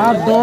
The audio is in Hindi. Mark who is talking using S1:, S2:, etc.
S1: आप दो